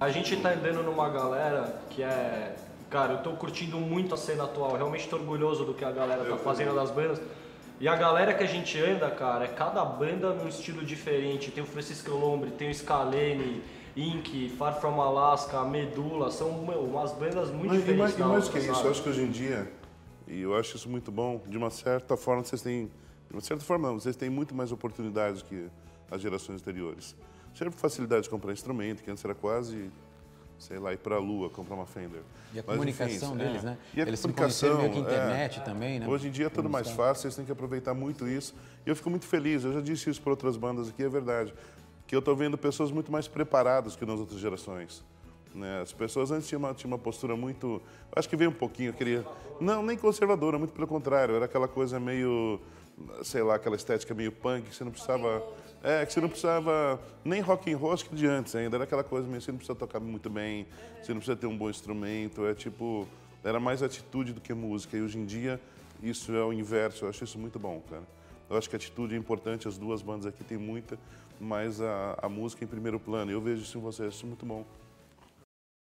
A gente tá andando numa galera que é. Cara, eu tô curtindo muito a cena atual, realmente tô orgulhoso do que a galera tá fazendo das bandas. E a galera que a gente anda, cara, é cada banda num estilo diferente. Tem o Francisco Lombre, tem o Scalene, Ink, Far From Alaska, Medula, são meu, umas bandas muito Mas, e diferentes. mais, e mais que isso, eu acho que hoje em dia, e eu acho isso muito bom, de uma certa forma vocês têm, de uma certa forma vocês têm muito mais oportunidades que as gerações anteriores. Sempre facilidade de comprar instrumento, que antes era quase, sei lá, ir para a lua, comprar uma Fender. E a Mas, comunicação enfim, deles, é. né? E a Eles se comunicação, meio que é. internet também, né? Hoje em dia é tudo mais fácil, vocês têm que aproveitar muito isso. E eu fico muito feliz, eu já disse isso para outras bandas aqui, é verdade, que eu estou vendo pessoas muito mais preparadas que nas outras gerações. Né? As pessoas antes tinham uma, tinham uma postura muito. Acho que veio um pouquinho, eu queria. Não, nem conservadora, muito pelo contrário. Era aquela coisa meio. Sei lá, aquela estética meio punk, que você não precisava. É, que você não precisava nem rock and roll, acho que de antes ainda. Era aquela coisa meio, você não precisa tocar muito bem, você não precisa ter um bom instrumento. É tipo. Era mais atitude do que música. E hoje em dia, isso é o inverso. Eu acho isso muito bom, cara. Eu acho que a atitude é importante, as duas bandas aqui têm muita, mas a, a música em primeiro plano. Eu vejo isso em vocês, isso é muito bom.